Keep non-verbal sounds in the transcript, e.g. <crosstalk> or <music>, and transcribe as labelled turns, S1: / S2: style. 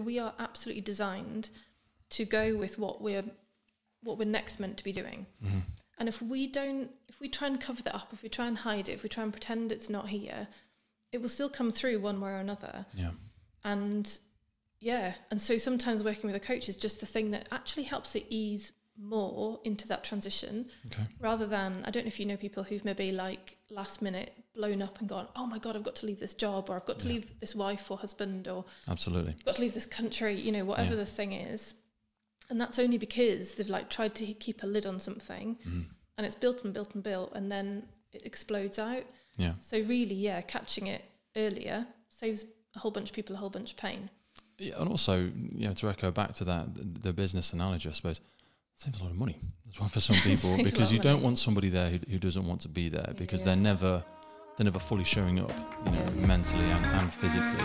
S1: we are absolutely designed to go with what we're what we're next meant to be doing.
S2: Mm-hmm.
S1: And if we don't, if we try and cover that up, if we try and hide it, if we try and pretend it's not here, it will still come through one way or another.
S2: Yeah.
S1: And yeah, and so sometimes working with a coach is just the thing that actually helps it ease more into that transition
S2: Okay.
S1: rather than I don't know if you know people who've maybe like last minute blown up and gone, oh my god, I've got to leave this job or I've got to
S2: Yeah.
S1: leave this wife or husband or
S2: Absolutely.
S1: Got to leave this country, you know, whatever
S2: Yeah.
S1: the thing is. And that's only because they've like tried to keep a lid on something
S2: Mhm.
S1: and it's built and built and built and then it explodes out.
S2: Yeah.
S1: So really, yeah, catching it earlier saves a whole bunch of people a whole bunch of pain.
S2: Yeah, and also, you know, to echo back to that, the, the business analogy, I suppose, saves a lot of money as well for some <laughs> people
S1: Saves a lot
S2: because you don't want somebody there who, who doesn't want to be there because
S1: Yeah.
S2: they're never they're never fully showing up, you know,
S1: Yeah.
S2: mentally and, and physically.